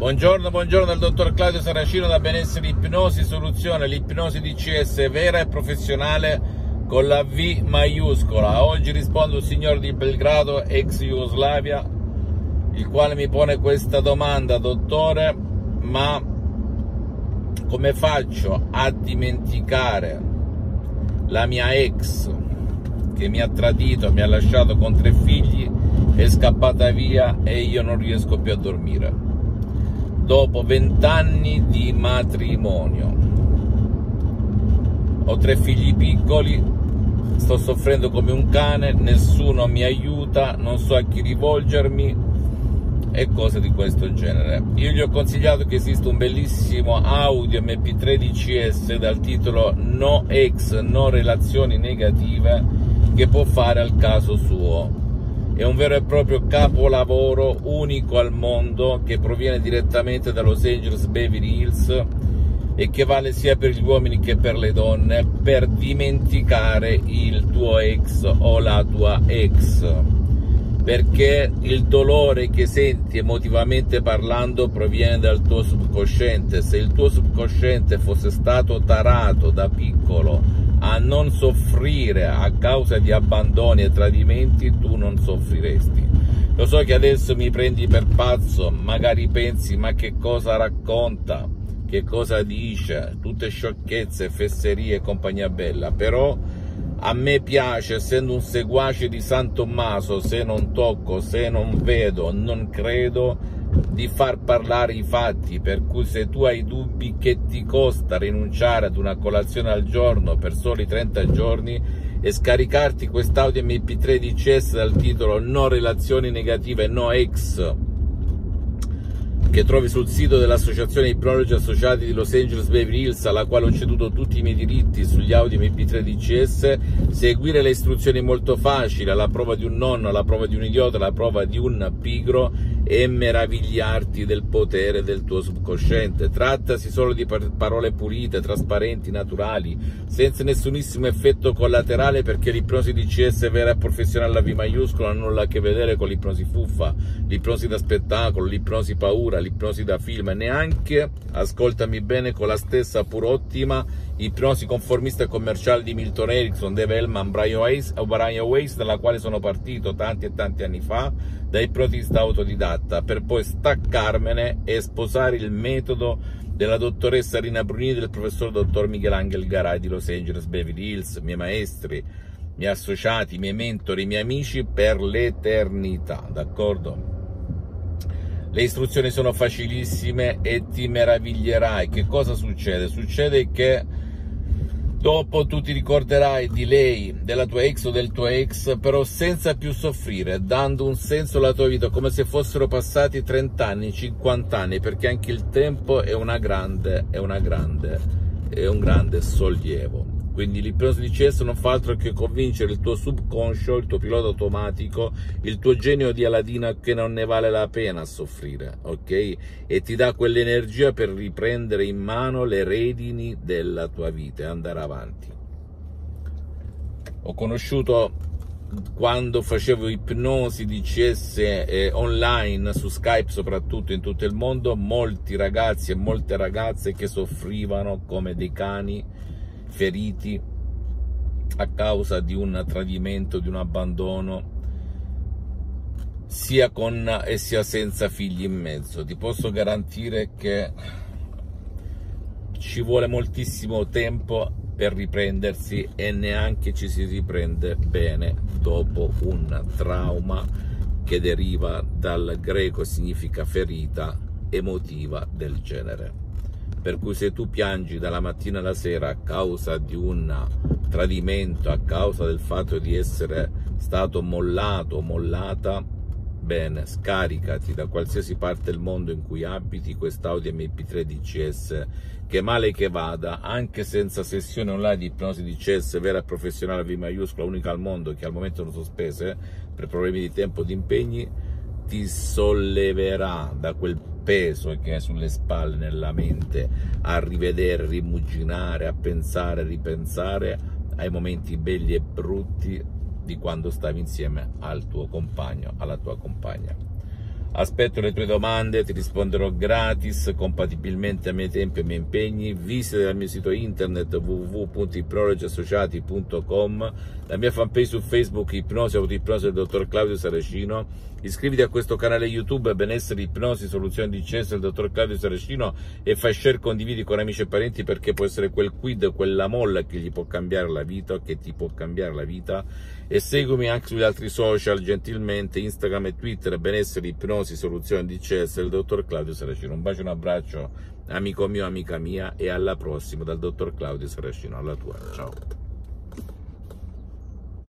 Buongiorno, buongiorno dal dottor Claudio Saracino da Benessere Ipnosi Soluzione, l'ipnosi DCS vera e professionale con la V maiuscola. Oggi rispondo al signor di Belgrado, ex Jugoslavia, il quale mi pone questa domanda, dottore, ma come faccio a dimenticare la mia ex che mi ha tradito, mi ha lasciato con tre figli, è scappata via e io non riesco più a dormire? Dopo vent'anni di matrimonio. Ho tre figli piccoli, sto soffrendo come un cane, nessuno mi aiuta, non so a chi rivolgermi e cose di questo genere. Io gli ho consigliato che esiste un bellissimo audio MP3 DCS dal titolo No Ex, no relazioni negative che può fare al caso suo è un vero e proprio capolavoro unico al mondo che proviene direttamente da Los Angeles Beverly Hills e che vale sia per gli uomini che per le donne per dimenticare il tuo ex o la tua ex. Perché il dolore che senti emotivamente parlando proviene dal tuo subconsciente. Se il tuo subconsciente fosse stato tarato da piccolo a non soffrire a causa di abbandoni e tradimenti, tu non soffriresti. Lo so che adesso mi prendi per pazzo, magari pensi ma che cosa racconta, che cosa dice, tutte sciocchezze, fesserie e compagnia bella, però a me piace, essendo un seguace di San Tommaso, se non tocco, se non vedo, non credo, di far parlare i fatti, per cui se tu hai dubbi che ti costa rinunciare ad una colazione al giorno per soli 30 giorni e scaricarti quest'audio MP3 DCS dal titolo No relazioni negative, no ex che trovi sul sito dell'Associazione Ipnologi Associati di Los Angeles Beverly Hills, alla quale ho ceduto tutti i miei diritti sugli Audi MP3 DCS, seguire le istruzioni molto facili, alla prova di un nonno, alla prova di un idiota, alla prova di un pigro e meravigliarti del potere del tuo subconsciente. Trattasi solo di parole pulite, trasparenti, naturali, senza nessunissimo effetto collaterale perché l'ipnosi DCS vera e professionale la V maiuscola non ha nulla a che vedere con l'ipnosi fuffa, l'ipnosi da spettacolo, l'ipnosi paura, l'ipnosi da film, neanche, ascoltami bene, con la stessa pur ottima ipnosi conformista e commerciale di Milton Erickson, Dave Hellman, Brian Weiss, Brian Weiss, dalla quale sono partito tanti e tanti anni fa da ipnotista autodidatta, per poi staccarmene e sposare il metodo della dottoressa Rina Brunini e del professor dottor Michelangelo Garay di Los Angeles Beverly Hills, miei maestri, miei associati, miei mentori, miei amici per l'eternità, d'accordo? Le istruzioni sono facilissime e ti meraviglierai. Che cosa succede? Succede che dopo tu ti ricorderai di lei, della tua ex o del tuo ex, però senza più soffrire, dando un senso alla tua vita, come se fossero passati 30 anni, 50 anni, perché anche il tempo è una grande, è una grande, è un grande sollievo. Quindi l'ipnosi di CS non fa altro che convincere il tuo subconscio, il tuo pilota automatico, il tuo genio di Aladino che non ne vale la pena soffrire, ok? E ti dà quell'energia per riprendere in mano le redini della tua vita e andare avanti. Ho conosciuto quando facevo ipnosi di CS eh, online su Skype soprattutto in tutto il mondo molti ragazzi e molte ragazze che soffrivano come dei cani feriti a causa di un tradimento, di un abbandono, sia con e sia senza figli in mezzo. Ti posso garantire che ci vuole moltissimo tempo per riprendersi e neanche ci si riprende bene dopo un trauma che deriva dal greco significa ferita emotiva del genere per cui se tu piangi dalla mattina alla sera a causa di un tradimento, a causa del fatto di essere stato mollato o mollata, bene, scaricati da qualsiasi parte del mondo in cui abiti quest'audio MP3 DCS, che male che vada, anche senza sessione online di ipnosi DCS vera e professionale V maiuscola, unica al mondo, che al momento sono sospese per problemi di tempo e di impegni, ti solleverà da quel peso che è sulle spalle, nella mente, a rivedere, rimuginare, a pensare, ripensare ai momenti belli e brutti di quando stavi insieme al tuo compagno, alla tua compagna. Aspetto le tue domande, ti risponderò gratis, compatibilmente ai miei tempi e ai miei impegni. Visita il mio sito internet www.ipnologiassociati.com, la mia fanpage su Facebook Ipnosi Autoipnosi del dottor Claudio Saracino. Iscriviti a questo canale YouTube Benessere Ipnosi Soluzioni di Cesso del dottor Claudio Saracino e fai share, condividi con amici e parenti perché può essere quel quid, quella molla che gli può cambiare la vita, che ti può cambiare la vita. E seguimi anche sugli altri social gentilmente, Instagram e Twitter, Benessere Ipnosi Diagnosi Soluzione DCS del dottor Claudio Saracino. Un bacio un abbraccio, amico mio, amica mia, e alla prossima dal dottor Claudio Saracino. Alla tua, ciao.